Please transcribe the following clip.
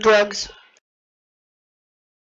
drugs.